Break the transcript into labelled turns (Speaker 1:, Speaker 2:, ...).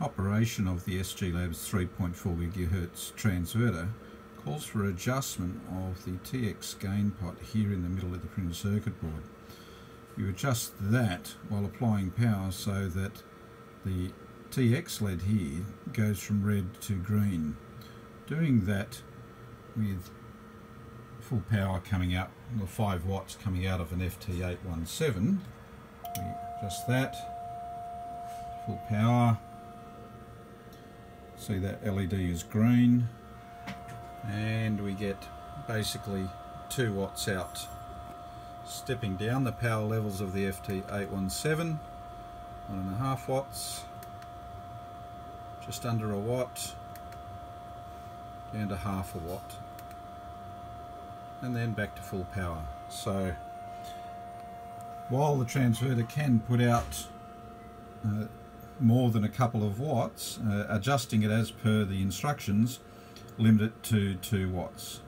Speaker 1: Operation of the SG Labs 3.4 GHz transverter calls for adjustment of the TX gain pot here in the middle of the printed circuit board. You adjust that while applying power so that the TX LED here goes from red to green. Doing that with full power coming out, the 5 watts coming out of an FT817. We adjust that, full power, see that LED is green. And we get basically 2 watts out. Stepping down the power levels of the FT817 one and a half watts. Just under a watt down to half a watt. And then back to full power. So while the transverter can put out uh, more than a couple of watts, uh, adjusting it as per the instructions, limit it to 2 watts.